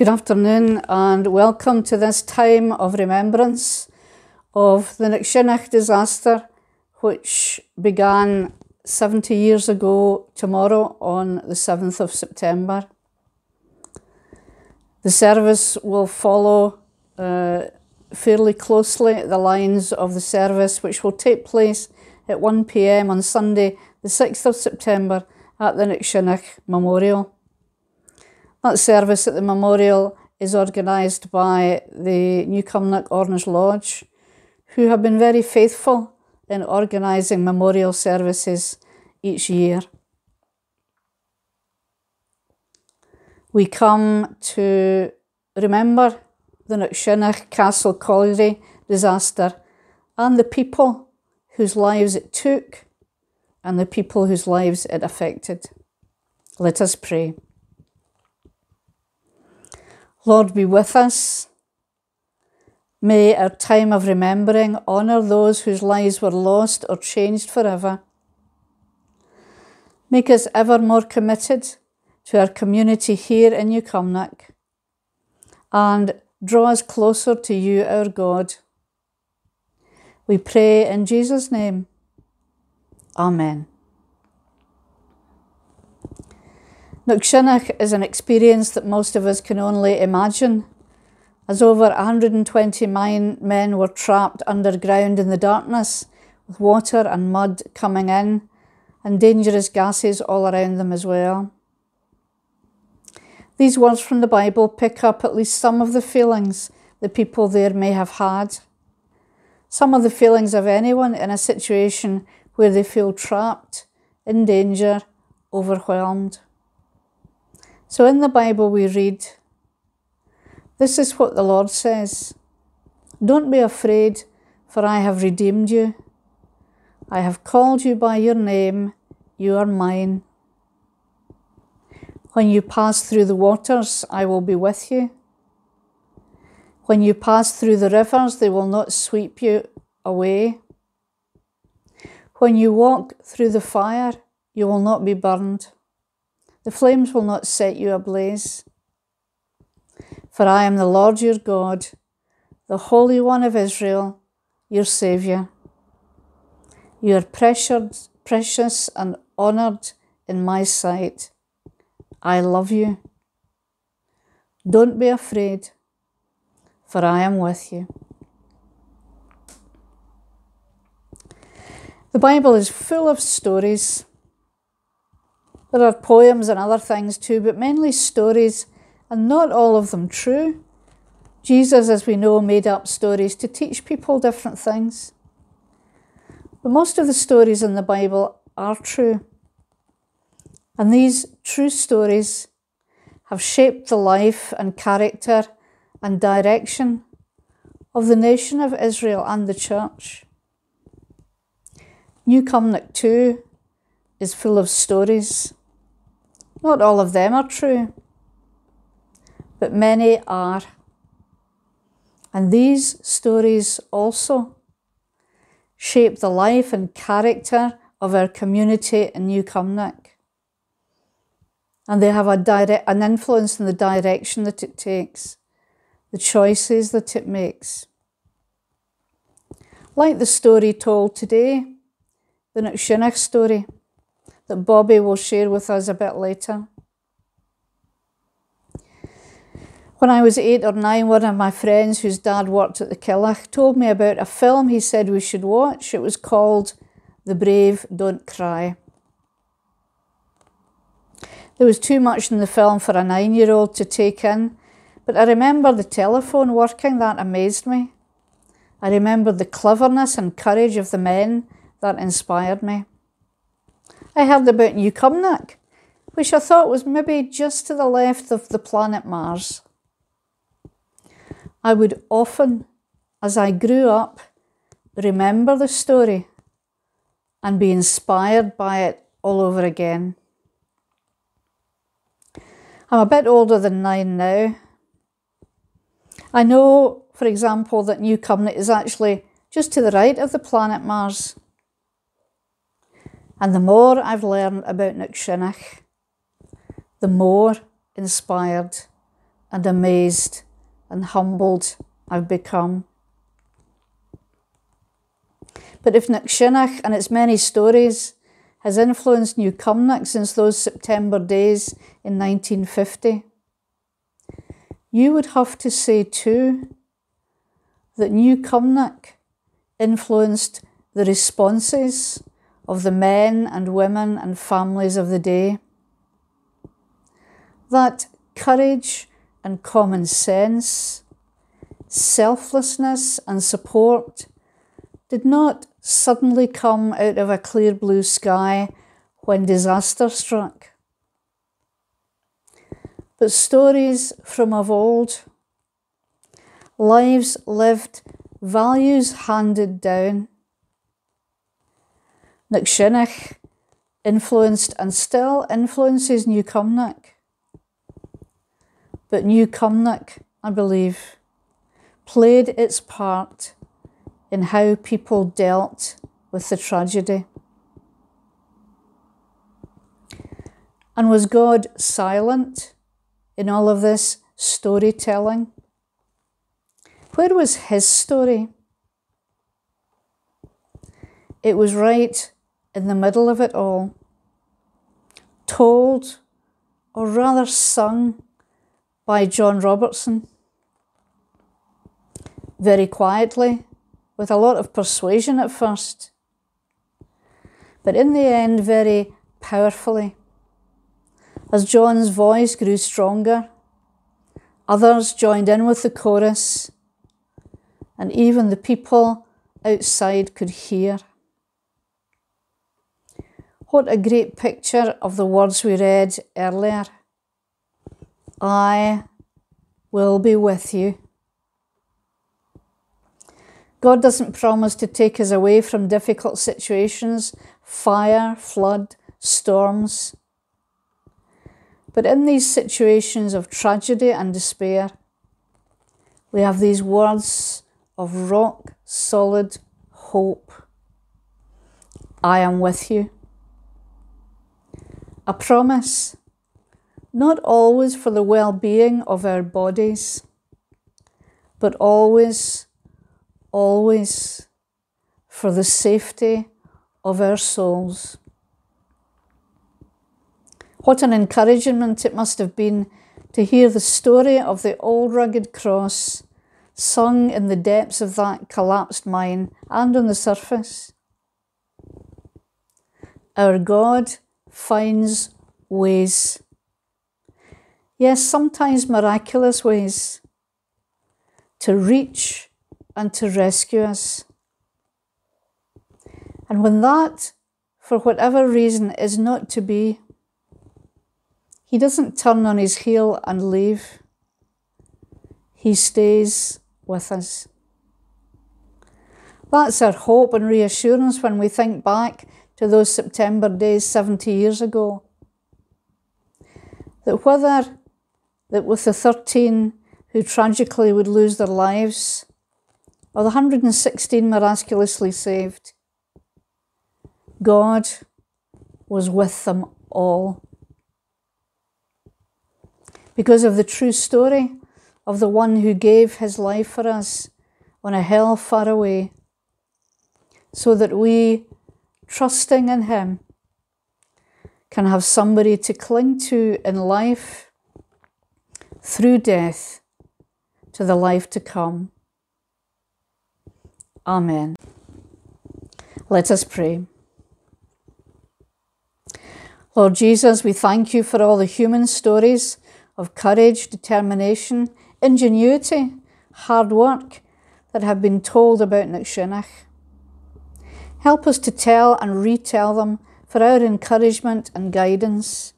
Good afternoon and welcome to this time of remembrance of the Knockshinnoch disaster, which began 70 years ago tomorrow on the 7th of September. The service will follow uh, fairly closely the lines of the service, which will take place at 1 pm on Sunday, the 6th of September, at the Knockshinnoch Memorial. That service at the memorial is organised by the New Cumnock Ornish Lodge, who have been very faithful in organising memorial services each year. We come to remember the Knockshinnoch Castle Colliery disaster and the people whose lives it took and the people whose lives it affected. Let us pray. Lord, be with us. May our time of remembering honour those whose lives were lost or changed forever. Make us ever more committed to our community here in New Cumnock and draw us closer to you, our God. We pray in Jesus' name. Amen. Knockshinnoch is an experience that most of us can only imagine, as over 120 mine men were trapped underground in the darkness, with water and mud coming in, and dangerous gases all around them as well. These words from the Bible pick up at least some of the feelings the people there may have had. Some of the feelings of anyone in a situation where they feel trapped, in danger, overwhelmed. So in the Bible, we read, This is what the Lord says Don't be afraid, for I have redeemed you. I have called you by your name, you are mine. When you pass through the waters, I will be with you. When you pass through the rivers, they will not sweep you away. When you walk through the fire, you will not be burned the flames will not set you ablaze. For I am the Lord your God, the Holy One of Israel, your Saviour. You are precious, precious and honoured in my sight. I love you. Don't be afraid, for I am with you. The Bible is full of stories there are poems and other things too, but mainly stories, and not all of them true. Jesus, as we know, made up stories to teach people different things. But most of the stories in the Bible are true. And these true stories have shaped the life and character and direction of the nation of Israel and the church. New Cumnock too is full of stories. Not all of them are true, but many are. And these stories also shape the life and character of our community in New Cumnock. And they have a direct, an influence in the direction that it takes, the choices that it makes. Like the story told today, the Knockshinnoch story that Bobby will share with us a bit later. When I was eight or nine, one of my friends whose dad worked at the Killoch told me about a film he said we should watch. It was called The Brave Don't Cry. There was too much in the film for a nine year old to take in, but I remember the telephone working, that amazed me. I remember the cleverness and courage of the men, that inspired me. I heard about New Cumnock, which I thought was maybe just to the left of the planet Mars. I would often, as I grew up, remember the story and be inspired by it all over again. I'm a bit older than nine now. I know, for example, that New Cumnock is actually just to the right of the planet Mars. And the more I've learned about Knockshinnoch, the more inspired and amazed and humbled I've become. But if Knockshinnoch and its many stories has influenced New Newcomnock since those September days in 1950, you would have to say too that New Newcomnock influenced the responses of the men and women and families of the day. That courage and common sense, selflessness and support did not suddenly come out of a clear blue sky when disaster struck. But stories from of old, lives lived, values handed down. Knockshinnoch influenced and still influences New Cumnock. But New Cumnock, I believe, played its part in how people dealt with the tragedy. And was God silent in all of this storytelling? Where was his story? It was right in the middle of it all, told, or rather sung, by John Robertson. Very quietly, with a lot of persuasion at first, but in the end, very powerfully. As John's voice grew stronger, others joined in with the chorus, and even the people outside could hear. What a great picture of the words we read earlier. I will be with you. God doesn't promise to take us away from difficult situations, fire, flood, storms. But in these situations of tragedy and despair, we have these words of rock solid hope. I am with you. A promise, not always for the well being of our bodies, but always always for the safety of our souls. What an encouragement it must have been to hear the story of the old rugged cross sung in the depths of that collapsed mine and on the surface. Our God finds ways. Yes, sometimes miraculous ways to reach and to rescue us. And when that, for whatever reason, is not to be, he doesn't turn on his heel and leave. He stays with us. That's our hope and reassurance when we think back to those September days 70 years ago. That whether that with the 13 who tragically would lose their lives, or the 116 miraculously saved, God was with them all. Because of the true story of the one who gave his life for us on a hill far away, so that we, trusting in him, can have somebody to cling to in life through death to the life to come. Amen. Let us pray. Lord Jesus, we thank you for all the human stories of courage, determination, ingenuity, hard work that have been told about Knockshinnoch. Help us to tell and retell them for our encouragement and guidance.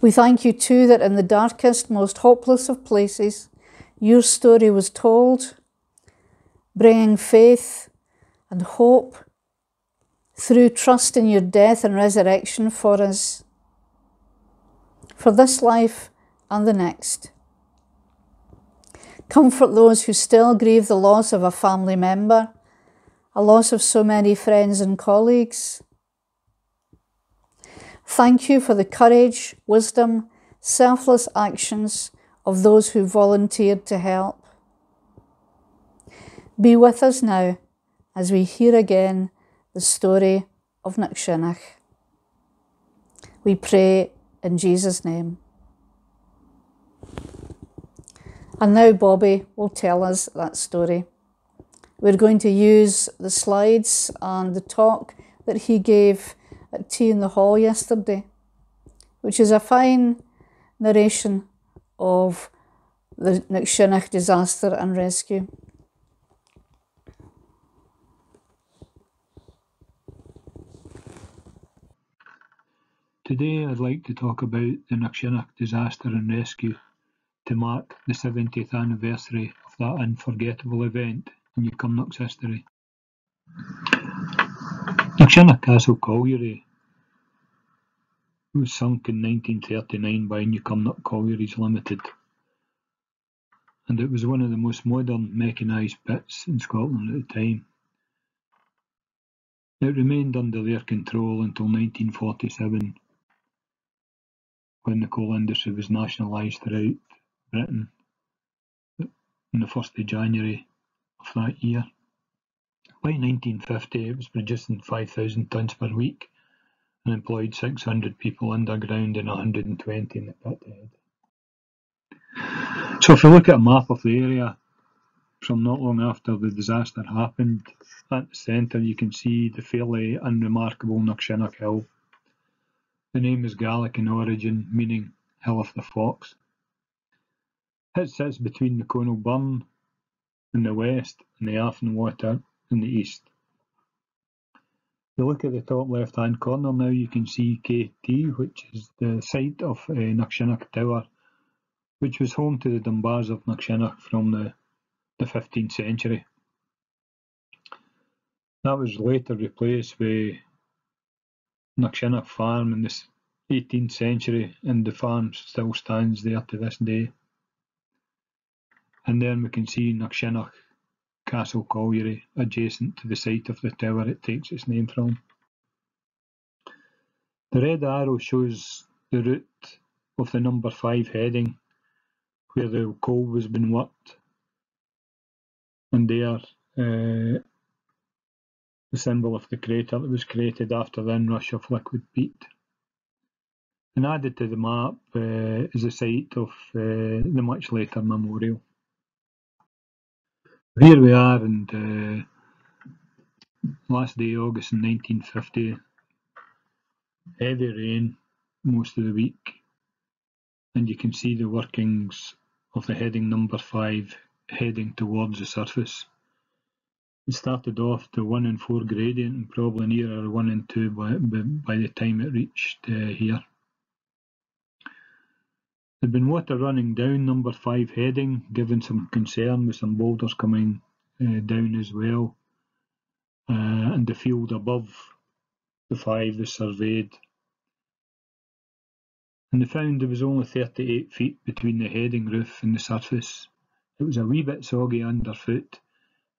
We thank you too that in the darkest, most hopeless of places, your story was told bringing faith and hope through trust in your death and resurrection for us, for this life and the next. Comfort those who still grieve the loss of a family member, a loss of so many friends and colleagues. Thank you for the courage, wisdom, selfless actions of those who volunteered to help. Be with us now as we hear again the story of Knockshinnoch. We pray in Jesus' name. And now Bobby will tell us that story. We're going to use the slides and the talk that he gave at Tea in the Hall yesterday, which is a fine narration of the Knockshinnoch disaster and rescue. Today I'd like to talk about the Knockshinnoch disaster and rescue to mark the 70th anniversary of that unforgettable event in New Cumnock's history. Knockshinnoch Castle Colliery eh, was sunk in 1939 by New Cumnock Collieries Limited and it was one of the most modern mechanised pits in Scotland at the time. It remained under their control until 1947 when the coal industry was nationalised throughout Britain on the 1st of January that year. By 1950 it was producing 5,000 tonnes per week and employed 600 people underground and 120 in the pit head. So if you look at a map of the area from not long after the disaster happened, at the centre you can see the fairly unremarkable Knockshinnoch Hill the name is Gaelic in origin, meaning "hill of the fox". It sits between the Connel Burn in the west and the Afton Water in the east. If you look at the top left hand corner now you can see KT which is the site of uh, Knockshinnoch Tower which was home to the Dunbars of Knockshinnoch from the, the 15th century. That was later replaced with Knockshinnoch Farm in the eighteenth century and the farm still stands there to this day. And then we can see Knockshinnoch Castle Colliery adjacent to the site of the tower it takes its name from. The red arrow shows the route of the number 5 heading where the coal was being worked and there uh, the symbol of the crater that was created after the inrush of liquid peat. And added to the map uh, is the site of uh, the much later memorial. Here we are and last day August in 1950. Heavy rain most of the week and you can see the workings of the heading number 5 heading towards the surface. It started off the one and four gradient and probably nearer one and two by, by the time it reached uh, here. There'd been water running down number five heading, given some concern with some boulders coming uh, down as well. Uh, and the field above the five was surveyed. And they found there was only 38 feet between the heading roof and the surface. It was a wee bit soggy underfoot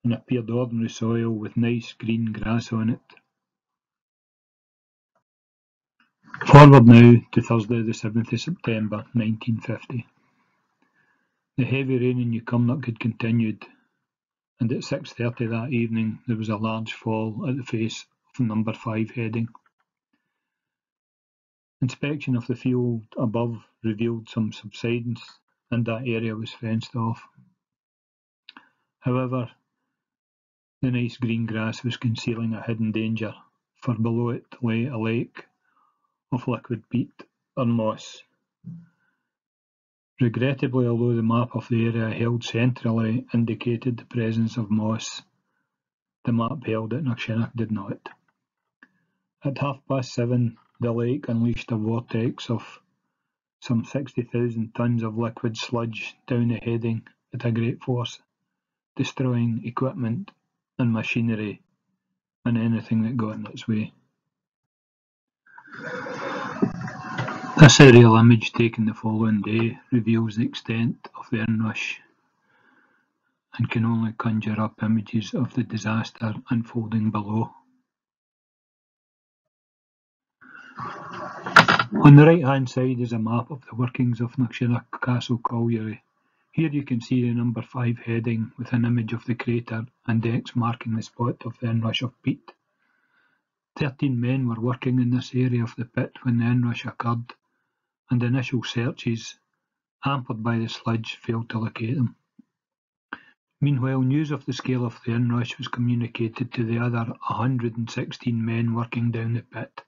and appeared ordinary soil with nice green grass on it. Forward now to Thursday the 7th of September 1950. The heavy rain in New Cumnock had continued and at 6.30 that evening there was a large fall at the face of number 5 heading. Inspection of the field above revealed some subsidence and that area was fenced off. However, the nice green grass was concealing a hidden danger, for below it lay a lake of liquid peat or moss. Regrettably, although the map of the area held centrally indicated the presence of moss, the map held at Knockshinnoch did not. At half past seven, the lake unleashed a vortex of some 60,000 tons of liquid sludge down the heading at a great force, destroying equipment and machinery and anything that got in its way. This aerial image taken the following day reveals the extent of the inrush and can only conjure up images of the disaster unfolding below. On the right hand side is a map of the workings of Knockshinnoch Castle Colliery. Here you can see the number 5 heading with an image of the crater and X marking the spot of the inrush of peat. Thirteen men were working in this area of the pit when the inrush occurred, and initial searches, hampered by the sludge, failed to locate them. Meanwhile, news of the scale of the inrush was communicated to the other 116 men working down the pit.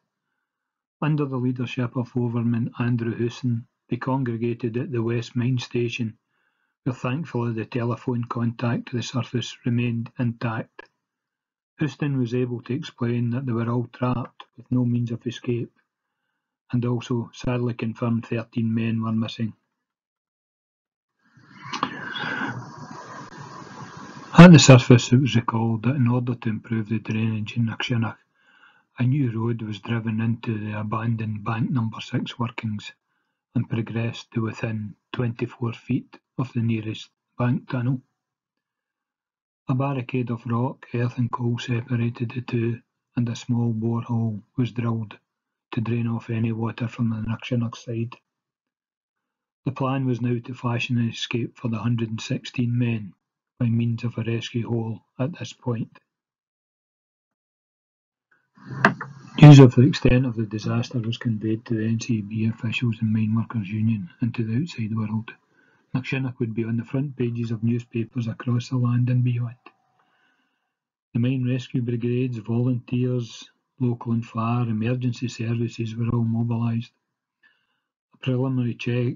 Under the leadership of Overman Andrew Houston, they congregated at the West Mine Station, where thankfully the telephone contact to the surface remained intact. Houston was able to explain that they were all trapped with no means of escape, and also sadly confirmed thirteen men were missing. At the surface it was recalled that in order to improve the drainage in Knockshinnoch, a new road was driven into the abandoned Bank Number Six workings and progressed to within twenty-four feet of the nearest bank tunnel. A barricade of rock, earth and coal separated the two, and a small borehole was drilled to drain off any water from the Knockshinnoch side. The plan was now to fashion an escape for the 116 men by means of a rescue hole at this point. News of the extent of the disaster was conveyed to the NCB officials and Mine Workers Union and to the outside world. Knockshinnoch would be on the front pages of newspapers across the land and beyond. The mine rescue brigades, volunteers, local and fire emergency services were all mobilised. A preliminary check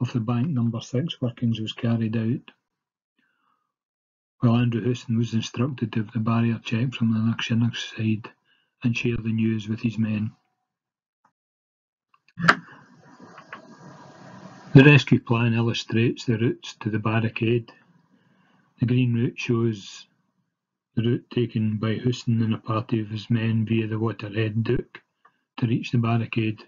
of the bank number six workings was carried out, while Andrew Houston was instructed to have the barrier checked from the Knockshinnoch side and share the news with his men. The rescue plan illustrates the routes to the barricade. The green route shows the route taken by Houston and a party of his men via the Waterhead Dook to reach the barricade,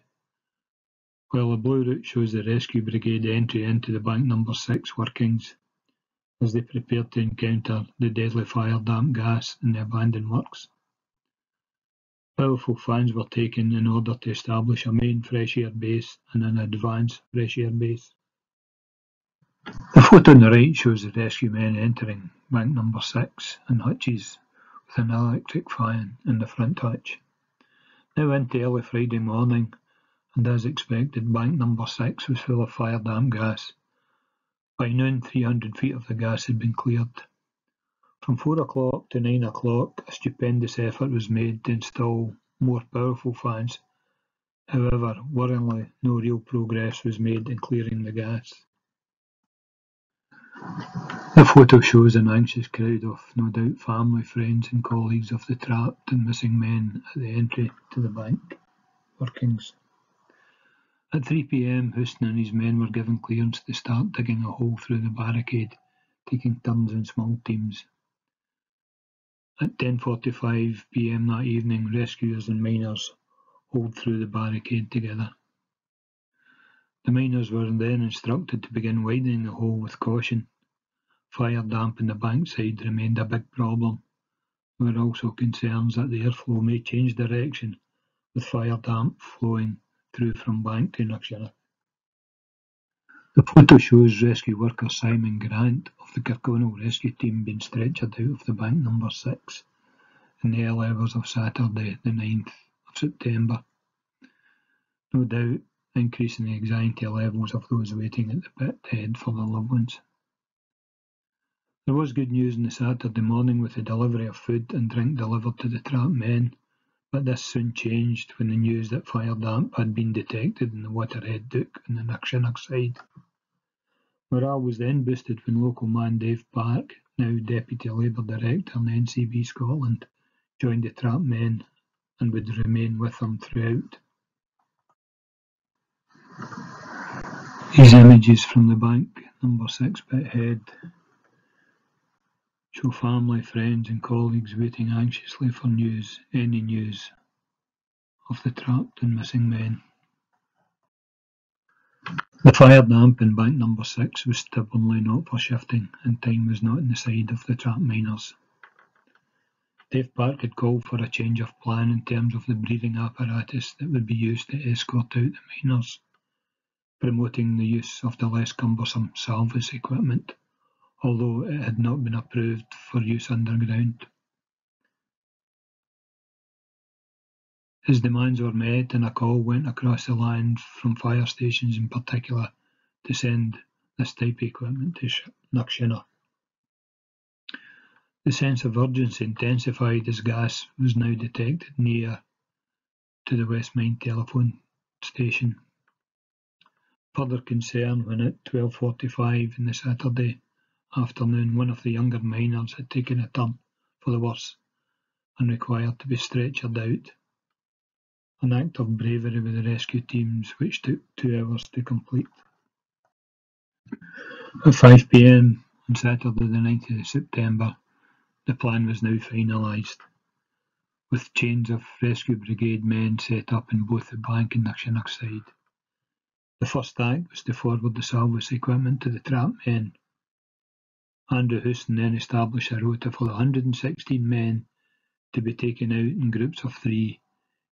while the blue route shows the rescue brigade entry into the bank number six workings as they prepared to encounter the deadly fire damp gas in the abandoned works. Powerful fans were taken in order to establish a main fresh air base and an advanced fresh air base. The photo on the right shows the rescue men entering bank number six and hutches with an electric fan in the front hutch. Now into early Friday morning, and as expected, bank number six was full of fire damp gas. By noon, 300 feet of the gas had been cleared. From four o'clock to nine o'clock a stupendous effort was made to install more powerful fans. However, worryingly, no real progress was made in clearing the gas. The photo shows an anxious crowd of, no doubt, family, friends and colleagues of the trapped and missing men at the entry to the bank workings. At 3 pm, Houston and his men were given clearance to start digging a hole through the barricade, taking turns in small teams. At 10.45 pm that evening, rescuers and miners holed through the barricade together. The miners were then instructed to begin widening the hole with caution. Fire damp in the bankside remained a big problem. There were also concerns that the airflow may change direction, with fire damp flowing through from bank to Knockshinnoch. The photo shows rescue worker Simon Grant of the Kirkconnell rescue team being stretchered out of the bank number six in the early hours of Saturday, the 9th of September. No doubt increasing the anxiety levels of those waiting at the pit head for their loved ones. There was good news on the Saturday morning with the delivery of food and drink delivered to the trapped men, but this soon changed when the news that fire damp had been detected in the Waterhead Dook on the Knockshinnoch side. Morale was then boosted when local man Dave Park, now Deputy Labour Director in NCB Scotland, joined the trapped men and would remain with them throughout. These images from the bank number six pit head show family, friends and colleagues waiting anxiously for news, any news, of the trapped and missing men. The fire damp in bank number six was stubbornly not for shifting, and time was not on the side of the trapped miners. Dave Park had called for a change of plan in terms of the breathing apparatus that would be used to escort out the miners, promoting the use of the less cumbersome Salvus equipment, although it had not been approved for use underground. His demands were met and a call went across the land from fire stations in particular to send this type of equipment to Knockshinnoch. The sense of urgency intensified as gas was now detected near to the Westmine telephone station. Further concern when at 12.45 in the Saturday afternoon one of the younger miners had taken a turn for the worse and required to be stretchered out. An act of bravery with the rescue teams which took two hours to complete. At 5 pm on Saturday the 9th of September, the plan was now finalised, with chains of rescue brigade men set up in both the bank and Knockshinnoch side. The first act was to forward the salvage equipment to the trapped men. Andrew Houston then established a rota for the 116 men to be taken out in groups of three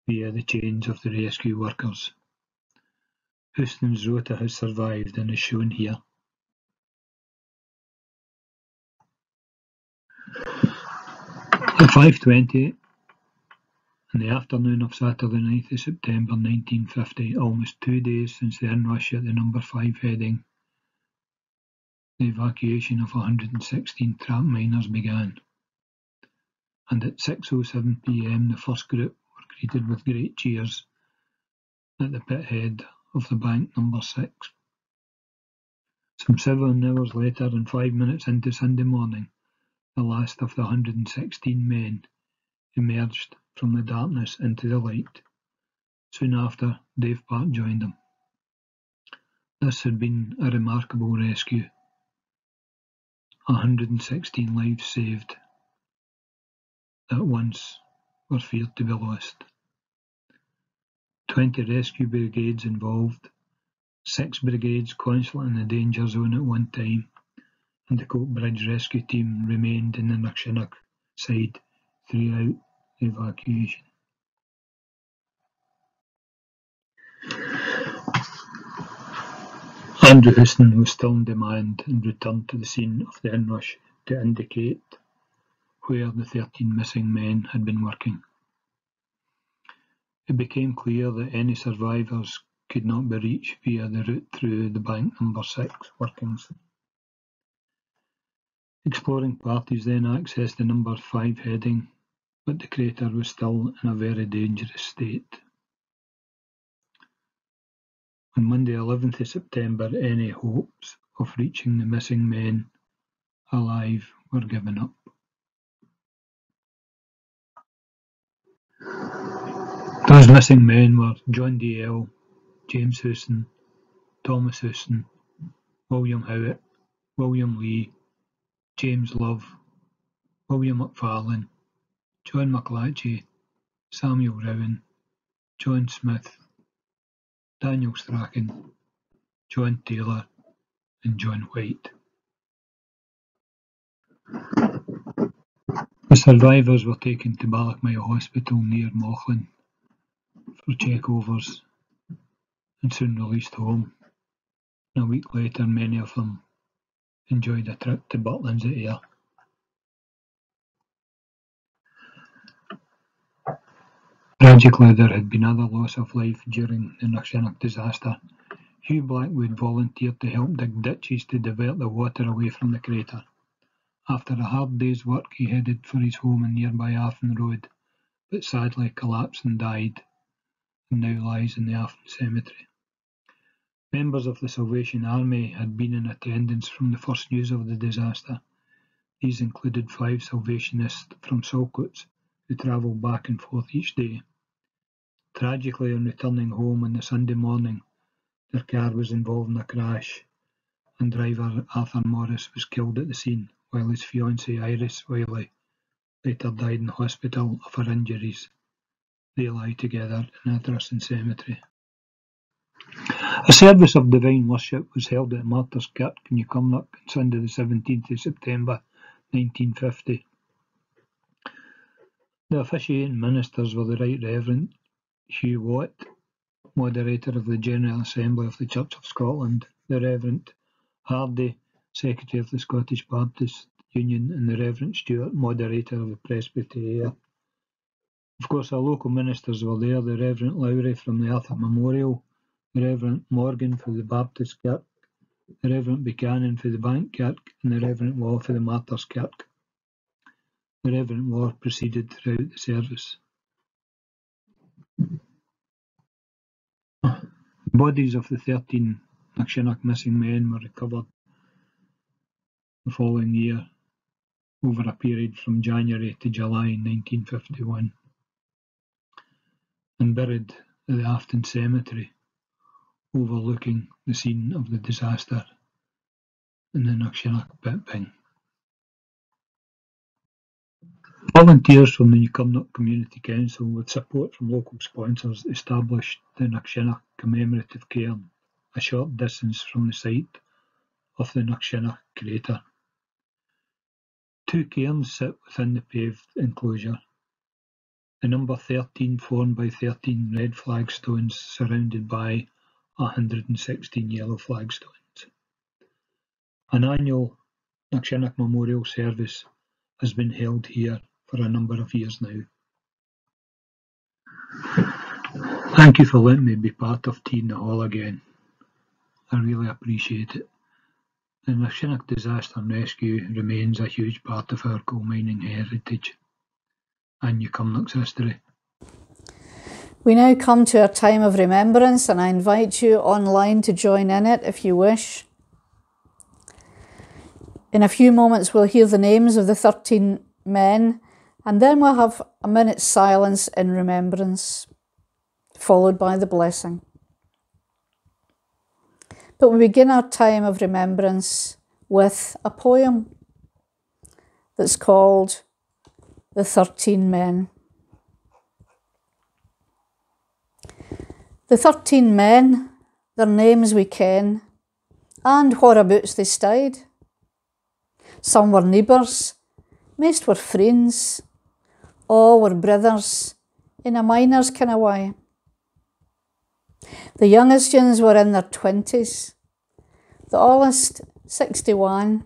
via the chains of the rescue workers. Houston's rota has survived and is shown here. At 5.20 in the afternoon of Saturday 9th of September 1950, almost two days since the inrush at the number 5 heading, the evacuation of 116 trapped miners began, and at 6.07 pm the first group were greeted with great cheers at the pit head of the bank number 6. Some seven hours later and five minutes into Sunday morning, the last of the hundred and sixteen men emerged from the darkness into the light. Soon after, Dave Park joined them. This had been a remarkable rescue. A hundred and sixteen lives saved that once were feared to be lost. Twenty rescue brigades involved, six brigades constantly in the danger zone at one time, and the Coatbridge rescue team remained in the Knockshinnoch side throughout the evacuation. Andrew Houston was still in demand and returned to the scene of the inrush to indicate where the thirteen missing men had been working. It became clear that any survivors could not be reached via the route through the Bank Number Six workings. Exploring parties then accessed the number five heading, but the crater was still in a very dangerous state. On Monday 11th of September any hopes of reaching the missing men alive were given up. Those missing men were John Dalziel, James Houston, Thomas Houston, William Howitt, William Lee, James Love, William McFarlane, John McLatchie, Samuel Rowan, John Smith, Daniel Strachan, John Taylor and John White. The survivors were taken to Ballochmyle Hospital near Mauchline for check-overs and soon released home. And A week later many of them enjoyed a trip to Butlins at Ayr. Tragically there had been other loss of life during the Knockshinnoch disaster. Hugh Blackwood volunteered to help dig ditches to divert the water away from the crater. After a hard day's work he headed for his home in nearby Afton Road, but sadly collapsed and died, and now lies in the Afton Cemetery. Members of the Salvation Army had been in attendance from the first news of the disaster. These included five Salvationists from Saltcoats who travelled back and forth each day. Tragically, on returning home on the Sunday morning, their car was involved in a crash and driver Arthur Morris was killed at the scene, while his fiancée Iris Wiley later died in hospital of her injuries. They lie together in Atherstone Cemetery. A service of divine worship was held at Martyrs Kirk in Uckermark on Sunday the 17th of September 1950. The officiating ministers were the Right Reverend Hugh Watt, Moderator of the General Assembly of the Church of Scotland, the Reverend Hardy, Secretary of the Scottish Baptist Union, and the Reverend Stewart, Moderator of the Presbyteria. Of course, our local ministers were there, the Reverend Lowry from the Arthur Memorial, the Reverend Morgan for the Baptist Kirk, the Reverend Buchanan for the Bank Kirk, and the Reverend Waugh for the Martyrs Kirk. The Reverend Waugh proceeded throughout the service. Bodies of the thirteen Knockshinnoch missing men were recovered the following year, over a period from January to July nineteen fifty-one, and buried at the Afton Cemetery, overlooking the scene of the disaster in the Knockshinnoch pit. Volunteers from the New Cumnock Community Council, with support from local sponsors, established the Knockshinnoch Commemorative Cairn, a short distance from the site of the Knockshinnoch crater. Two cairns sit within the paved enclosure. The number thirteen formed by thirteen red flagstones surrounded by hundred and sixteen yellow flagstones. An annual Knockshinnoch Memorial Service has been held here for a number of years now. Thank you for letting me be part of Tea the Hall again. I really appreciate it. The Knockshinnoch Disaster and Rescue remains a huge part of our coal mining heritage and New Cumnock's history. We now come to our time of remembrance, and I invite you online to join in it if you wish. In a few moments, we'll hear the names of the 13 men, and then we'll have a minute's silence in remembrance, followed by the blessing. But we begin our time of remembrance with a poem that's called The Thirteen Men. The thirteen men, their names we ken, and whereabouts they stayed. Some were neighbours, most were friends, Oh, all were brothers in a miner's kind of way. The youngest ones were in their twenties, the oldest sixty-one.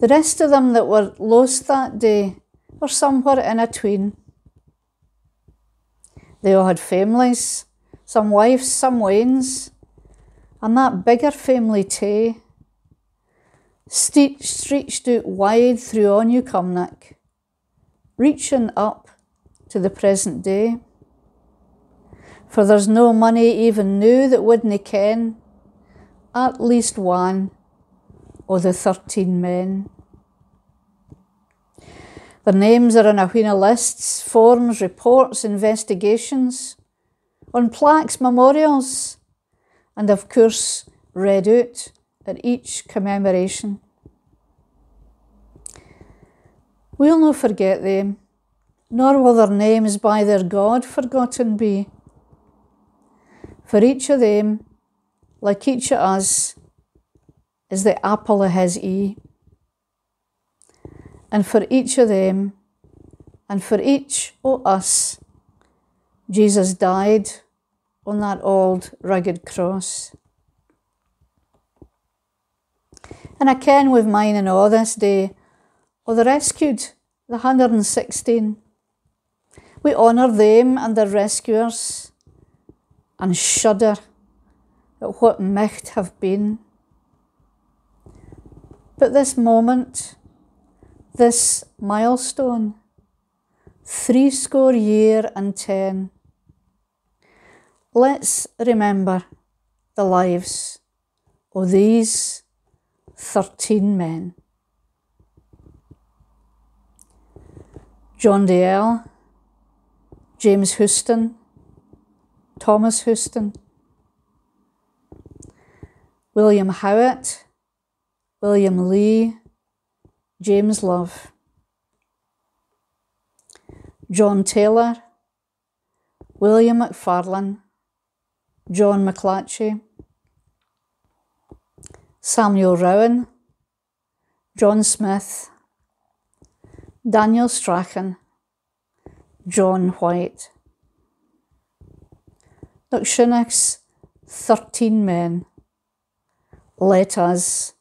The rest of them that were lost that day were somewhere in atween. They all had families, some wives, some wains, and that bigger family too stretched out wide through all New Cumnock, reaching up to the present day. For there's no money even new that wouldn't ken at least one o' the thirteen men. Their names are on a wheen of lists, forms, reports, investigations, on plaques, memorials, and of course read out at each commemoration. We'll no forget them, nor will their names by their God forgotten be. For each of them, like each of us, is the apple of his eye and for each of them, and for each of us, Jesus died on that old rugged cross. And I ken with mine and all this day, o the rescued, the 116. We honour them and their rescuers and shudder at what might have been. But this moment, this milestone, three score year and ten. Let's remember the lives of these 13 men. John Dalziel, James Houston, Thomas Houston, William Howitt, William Lee, James Love, John Taylor, William McFarlane, John McClatchy, Samuel Rowan, John Smith, Daniel Strachan, John White. Knockshinnoch's 13 men. Let us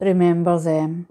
remember them.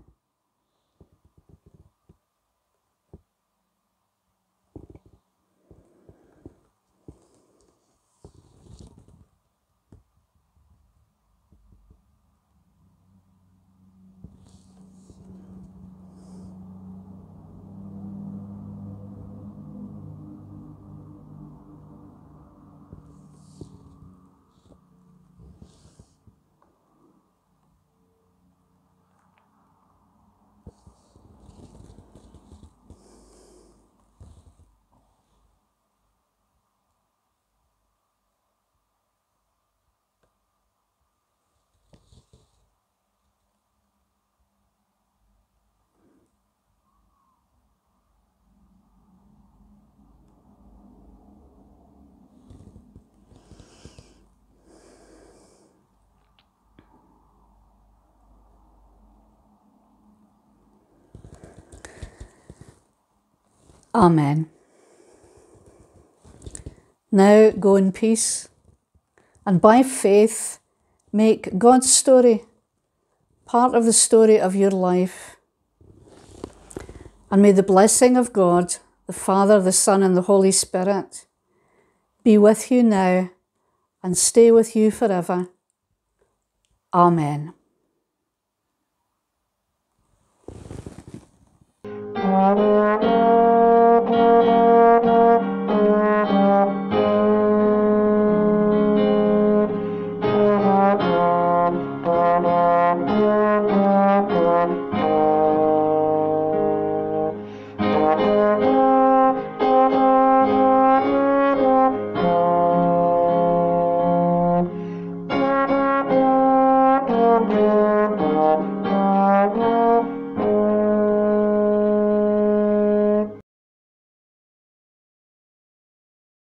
Amen. Now go in peace and by faith make God's story part of the story of your life. And may the blessing of God, the Father, the Son, and the Holy Spirit be with you now and stay with you forever. Amen.